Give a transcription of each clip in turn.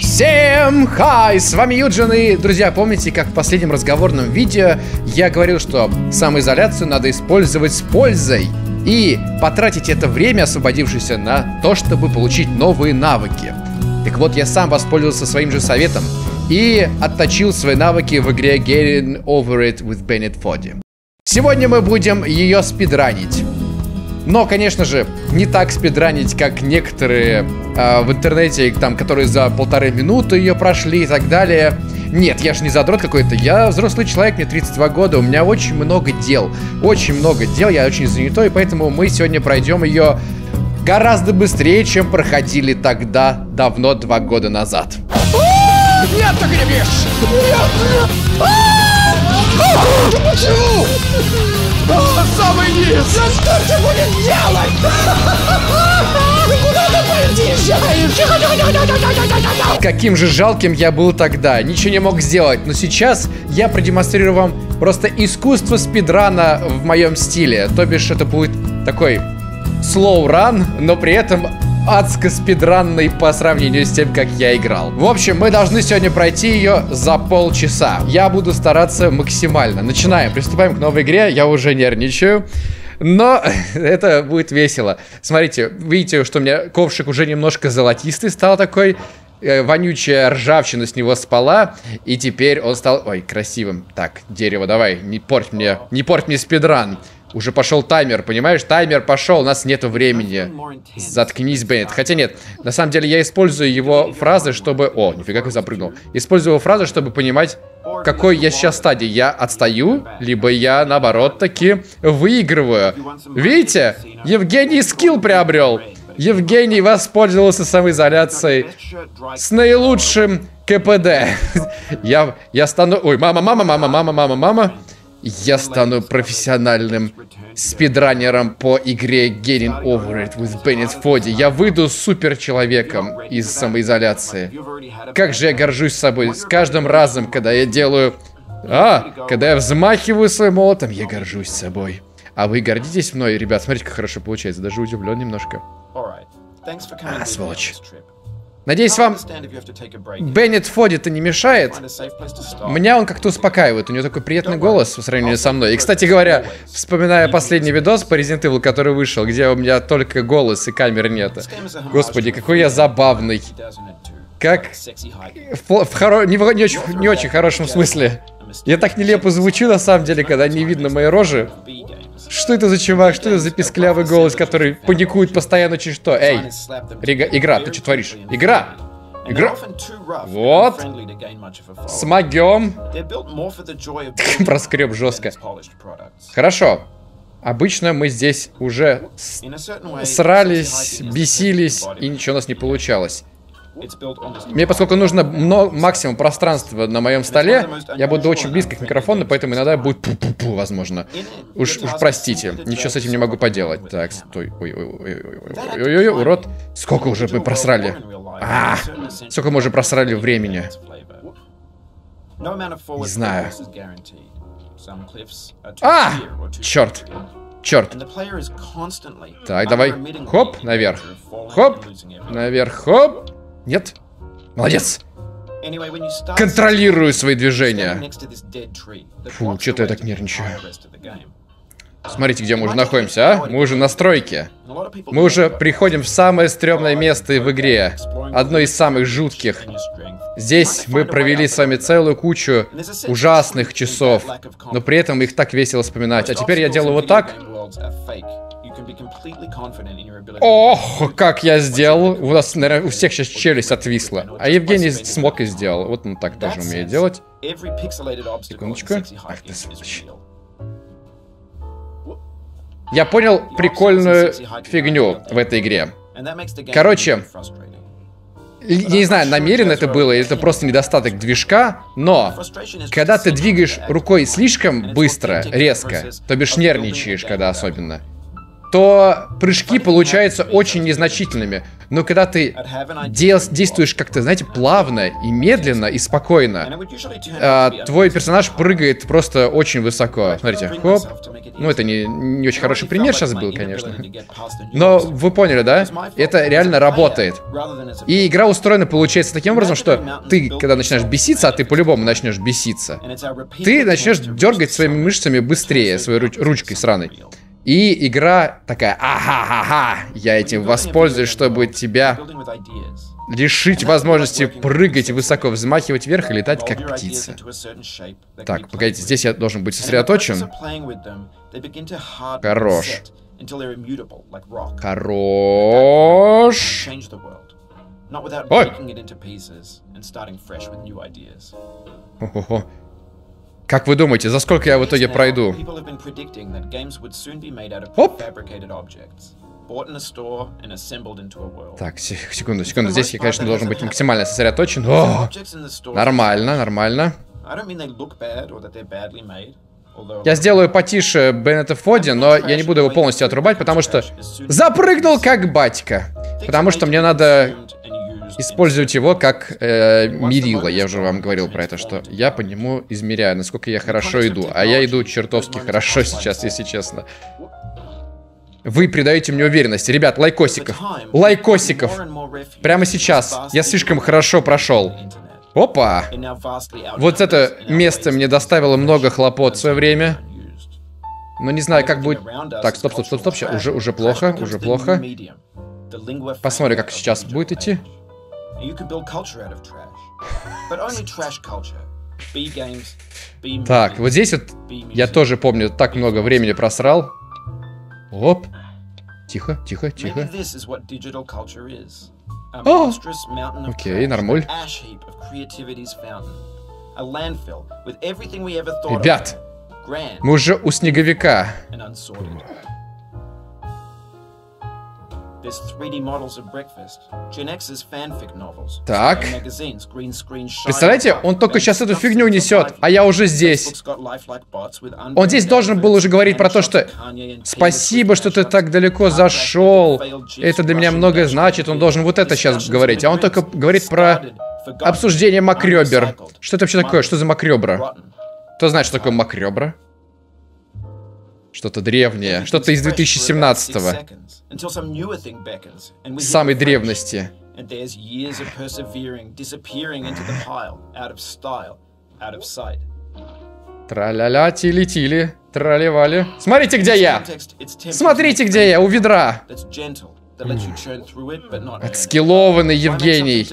Всем хай, с вами Юджин и, друзья, помните, как в последнем разговорном видео я говорил, что самоизоляцию надо использовать с пользой и потратить это время, освободившееся на то, чтобы получить новые навыки. Так вот, я сам воспользовался своим же советом и отточил свои навыки в игре Getting Over It with Bennett Foddy. Сегодня мы будем ее спидранить. Но, конечно же, не так спидранить, как некоторые э, в интернете, там, которые за полторы минуты ее прошли и так далее. Нет, я же не задрот какой-то, я взрослый человек, мне 32 года, у меня очень много дел, очень много дел, я очень занятой, поэтому мы сегодня пройдем ее гораздо быстрее, чем проходили тогда, давно, два года назад. Нет, ты гребешь! Нет, нет! Почему? О, самый низ! Да что ты будешь делать? Куда ты поезжаешь? Каким же жалким я был тогда. Ничего не мог сделать. Но сейчас я продемонстрирую вам просто искусство спидрана в моем стиле. То бишь это будет такой slow run, но при этом адско спидранный по сравнению с тем, как я играл. В общем, мы должны сегодня пройти ее за полчаса. Я буду стараться максимально. Начинаем, приступаем к новой игре. Я уже нервничаю. Но это будет весело. Смотрите, видите, что у меня ковшик уже немножко золотистый стал такой. Э, вонючая ржавчина с него спала. И теперь он стал... Ой, красивым. Так, дерево, давай, не порть мне, не порть мне спидран. Уже пошел таймер, понимаешь? Таймер пошел, у нас нету времени. Заткнись, Беннет. Хотя нет, на самом деле я использую его фразы, чтобы... О, нифига как запрыгнул. Использую его фразы, чтобы понимать, какой я сейчас стадии. Я отстаю, либо я, наоборот, таки выигрываю. Видите? Евгений скилл приобрел. Евгений воспользовался самоизоляцией с наилучшим КПД. я, я стану... Ой, мама, мама, мама, мама, мама, мама. Я стану профессиональным спидранером по игре Getting Over It with Bennett Foddy. Я выйду супер человеком из самоизоляции. Как же я горжусь собой. С каждым разом, когда я делаю... А, когда я взмахиваю своим молотом, я горжусь собой. А вы гордитесь мной, ребят? Смотрите, как хорошо получается. Даже удивлен немножко. А, сволочь. Надеюсь, вам Беннет Фоди-то не мешает? Меня он как-то успокаивает. У него такой приятный голос по сравнению со мной. И, кстати говоря, вспоминая последний видос по Resident Evil, который вышел, где у меня только голос и камеры нет. Господи, какой я забавный. Как... В, в хоро... не, в не, очень, не очень хорошем смысле. Я так нелепо звучу, на самом деле, когда не видно моей рожи. Что это за чувак? Что это за песклявый голос, который паникует постоянно через что? Эй, Рига, игра, ты что творишь? Игра! Игра. Вот. Смогем. Проскреб жестко. Хорошо. Обычно мы здесь уже срались, бесились, и ничего у нас не получалось. Мне, поскольку нужно много, максимум пространства на моем столе, я буду очень близко к микрофону, поэтому иногда будет пу-пу-пу, возможно. Уж, уж простите, ничего с этим не могу поделать. Так, стой. Ой-ой-ой-ой-ой-ой-ой, урод. Сколько уже мы просрали? А, сколько мы уже просрали времени? Не знаю. А! Черт! Черт. Так, давай. Хоп, наверх. Хоп, наверх, хоп. Нет? Молодец! Контролирую свои движения. Фу, что-то я так нервничаю. Смотрите, где мы уже находимся, а? Мы уже на стройке. Мы уже приходим в самое стрёмное место в игре. Одно из самых жутких. Здесь мы провели с вами целую кучу ужасных часов, но при этом их так весело вспоминать. А теперь я делаю вот так. Ох, как я сделал. У нас, наверное, у всех сейчас челюсть отвисла. А Евгений смог и сделал. Вот он так тоже умеет делать. Секундочку. Ах ты сволочь. Я понял прикольную фигню в этой игре. Короче, я не знаю, намеренно это было, или это просто недостаток движка, но когда ты двигаешь рукой слишком быстро, резко, то бишь нервничаешь, когда особенно, то прыжки получаются очень незначительными. Но когда ты дел, действуешь как-то, знаете, плавно и медленно и спокойно, э, твой персонаж прыгает просто очень высоко. Смотрите, хоп, Ну, это не, не очень хороший пример сейчас был, конечно. Но вы поняли, да? Это реально работает. И игра устроена, получается, таким образом, что ты, когда начинаешь беситься, а ты по-любому начнешь беситься, ты начнешь дергать своими мышцами быстрее, своей руч ручкой сраной. И игра такая, ага-ха-ха, я этим воспользуюсь, чтобы тебя лишить возможности прыгать высоко, взмахивать вверх и летать как птица. Так, погодите, здесь я должен быть сосредоточен. Хорош. Хорош. Ой! Хо-хо-хо. Как вы думаете, за сколько я в итоге пройду? Оп! Так, секунду, секунду. Здесь я, конечно, должен быть максимально сосредоточен. О, нормально, нормально. Я сделаю потише Беннета Фоди, но я не буду его полностью отрубать, потому что запрыгнул как батька. Потому что мне надо использовать его как э, мерило. Я уже вам говорил про это, что я по нему измеряю, насколько я хорошо иду. А я иду чертовски хорошо сейчас, если честно. Вы придаете мне уверенности. Ребят, лайкосиков. Лайкосиков. Прямо сейчас. Я слишком хорошо прошел. Опа! Вот это место мне доставило много хлопот в свое время. Но не знаю, как будет... Так, стоп, стоп, стоп, стоп. Сейчас. Уже, уже плохо, уже плохо. Посмотрим, как сейчас будет идти. Так, вот здесь вот я тоже помню, так много времени просрал. Оп. Тихо, тихо, тихо. О! Окей, нормуль. Ребят, мы уже у снеговика. Так. Представляете, он только сейчас эту фигню несет, а я уже здесь. Он здесь должен был уже говорить про то, что спасибо, что ты так далеко зашел. Это для меня многое значит. Он должен вот это сейчас говорить. А он только говорит про обсуждение макребер. Что это вообще такое? Что за макребра? Кто знает, что такое макребра? Что-то древнее. Что-то из 2017-го. Самой древности. Тра-ля-ля, тили-тили, тролливали. Смотрите, где я! Смотрите, где я, у ведра! Отскиллованный Евгений.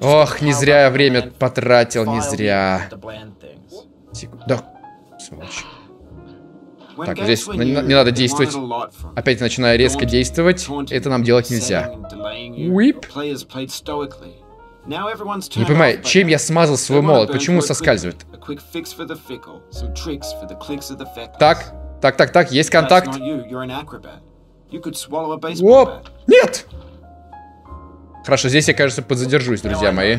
Ох, не зря я время потратил, не зря. Да, сволочь. Так, здесь не, надо действовать. Опять начинаю резко действовать. Это нам делать нельзя. Уип. Не понимаю, чем я смазал свой молот? Почему соскальзывает? Так, так, так, так, есть контакт. Оп! Нет! Хорошо, здесь я, кажется, подзадержусь, друзья мои.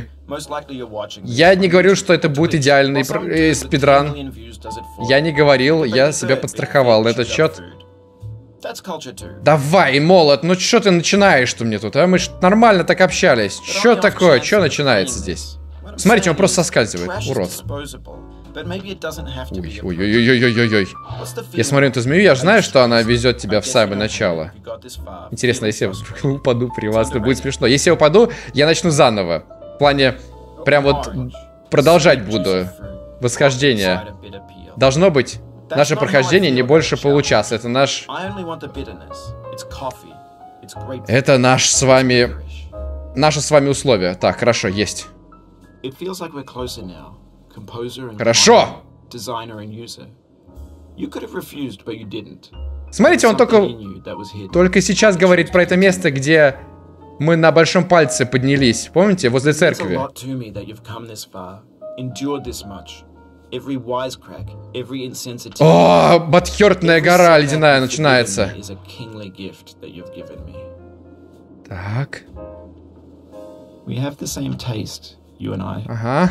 Я не говорю, что это будет идеальный э, спидран. Я не говорил, я себя подстраховал на этот счет. Давай, молот, ну что ты начинаешь-то мне тут, а? Мы ж нормально так общались. Что такое? Что начинается здесь? Смотрите, он просто соскальзывает, урод. Ой-ой-ой-ой-ой-ой-ой. Я смотрю эту змею, я же знаю, что она везет тебя в самое начало. Интересно, если я упаду при вас, то будет смешно. Если я упаду, я начну заново. В плане, прям вот продолжать буду. Восхождение. Должно быть, наше прохождение не больше получаса. Это наш... Это наш с вами... Наше с вами условие. Так, хорошо, есть. Хорошо! Смотрите, он только... Только сейчас говорит про это место, где мы на большом пальце поднялись. Помните, возле церкви? О, Батхертная гора ледяная начинается. Так. Ага.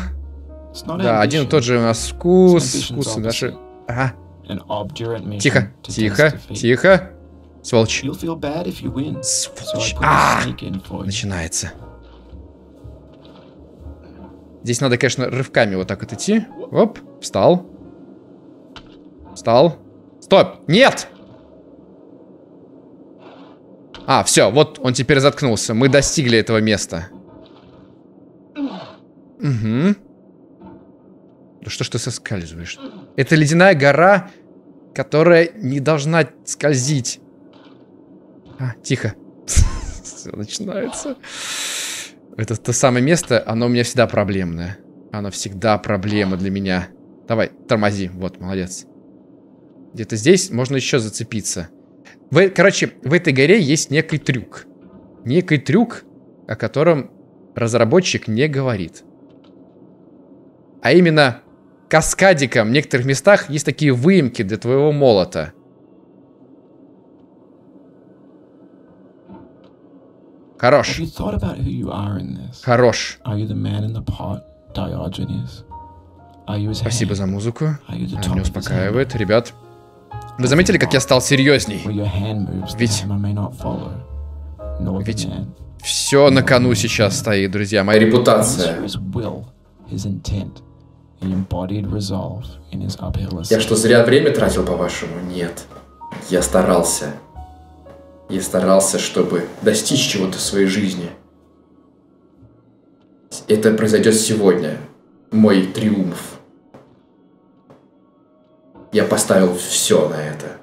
Да, один и тот же у нас вкус, вкусы наши... Ага. Тихо, тихо, тихо. Сволочь. Сволочь. А, начинается. Здесь надо, конечно, рывками вот так вот идти. Оп, встал. Встал. Стоп! Нет! А, все, вот он теперь заткнулся. Мы достигли этого места. Угу. Да что ж ты соскальзываешь? Это ледяная гора, которая не должна скользить. А, тихо. Все начинается. Это то самое место, оно у меня всегда проблемное. Оно всегда проблема для меня. Давай, тормози. Вот, молодец. Где-то здесь можно еще зацепиться. В, короче, в этой горе есть некий трюк. Некий трюк, о котором разработчик не говорит. А именно, каскадиком в некоторых местах есть такие выемки для твоего молота. Хорош. Хорош. Спасибо за музыку. Она меня успокаивает. Ребят, вы заметили, как я стал серьезней? Ведь... Ведь все на кону сейчас стоит, друзья. Моя репутация. Я что, зря время тратил, по-вашему? Нет. Я старался. Я старался, чтобы достичь чего-то в своей жизни. Это произойдет сегодня. Мой триумф. Я поставил все на это.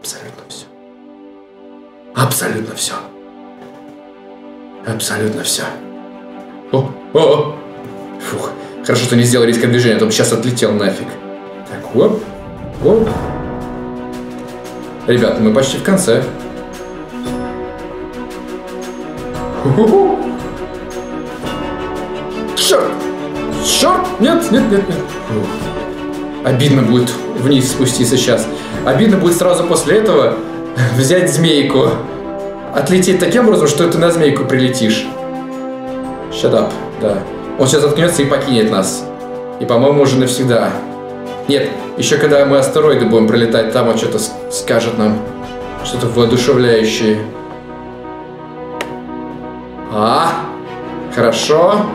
Абсолютно все. Абсолютно все. Абсолютно все. О, о, о. Фух. Хорошо, что не сделал резкое движение, а то бы сейчас отлетел нафиг. Так, оп, оп. Ребята, мы почти в конце. Черт! Черт! Нет, нет, нет, нет. Обидно будет вниз спуститься сейчас. Обидно будет сразу после этого взять змейку. Отлететь таким образом, что ты на змейку прилетишь. Shut up, да. Он сейчас заткнется и покинет нас. И, по-моему, уже навсегда. Нет, еще когда мы астероиды будем пролетать, там он что-то скажет нам. Что-то воодушевляющее. А, хорошо.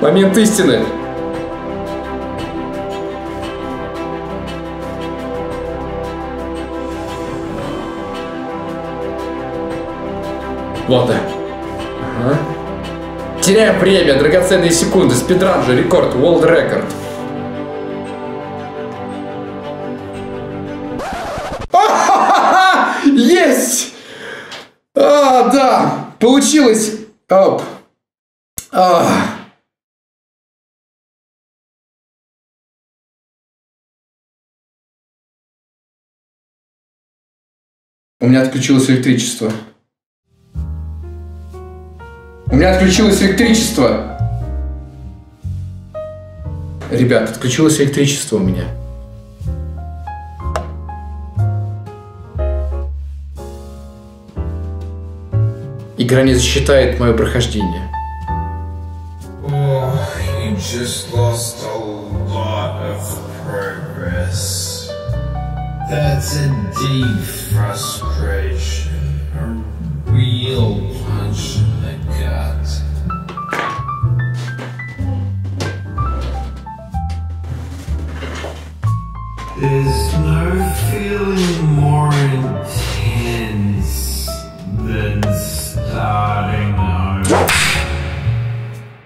Момент истины. Вот да. Ага. Теряем время, драгоценные секунды, спидран же, рекорд, world record. Есть! А, да, получилось. Оп. А. У меня отключилось электричество. У меня отключилось электричество. Ребят, отключилось электричество у меня. Игра не засчитает мое прохождение. That's a deep frustration,